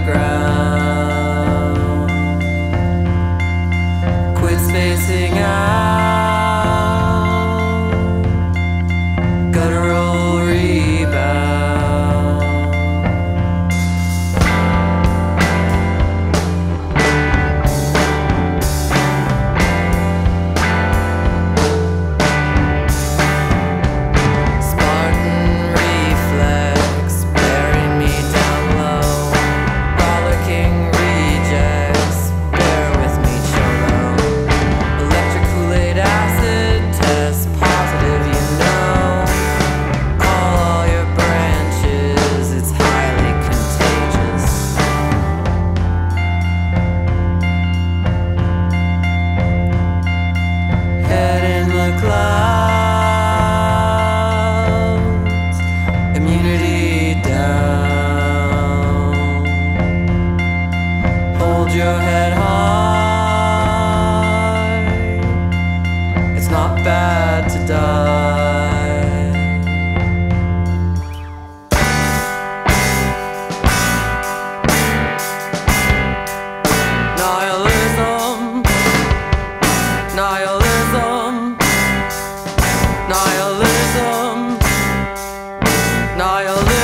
underground. Quit spacing out. Head high. It's not bad to die. Nihilism, nihilism, nihilism, nihilism.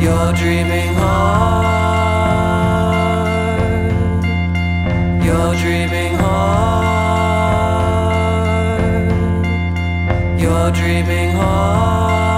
You're dreaming hard. You're dreaming hard. You're dreaming hard.